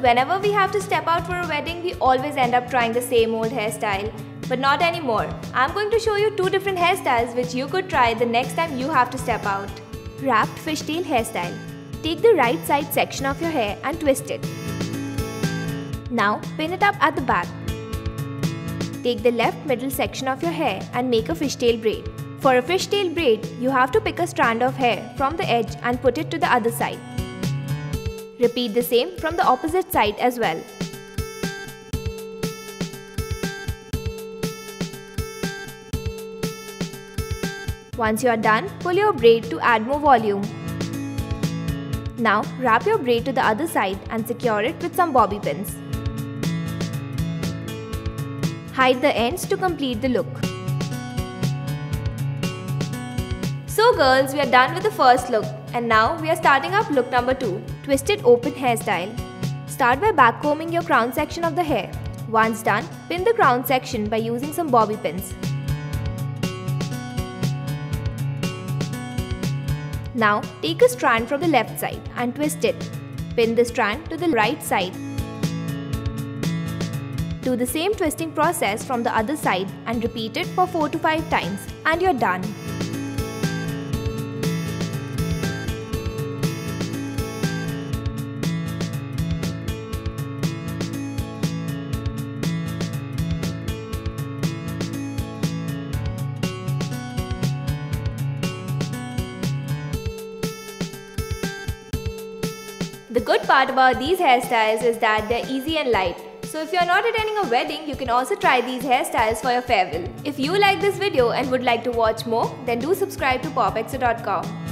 whenever we have to step out for a wedding, we always end up trying the same old hairstyle. But not anymore. I'm going to show you two different hairstyles which you could try the next time you have to step out. Wrapped fishtail hairstyle. Take the right side section of your hair and twist it. Now pin it up at the back. Take the left middle section of your hair and make a fishtail braid. For a fishtail braid, you have to pick a strand of hair from the edge and put it to the other side. Repeat the same from the opposite side as well. Once you are done, pull your braid to add more volume. Now wrap your braid to the other side and secure it with some bobby pins. Hide the ends to complete the look. So girls, we are done with the first look and now we are starting up look number 2, twisted open hairstyle. Start by backcombing your crown section of the hair. Once done, pin the crown section by using some bobby pins. Now take a strand from the left side and twist it. Pin the strand to the right side. Do the same twisting process from the other side and repeat it for 4 to 5 times and you're done. The good part about these hairstyles is that they're easy and light. So if you're not attending a wedding, you can also try these hairstyles for your farewell. If you like this video and would like to watch more, then do subscribe to popxo.com.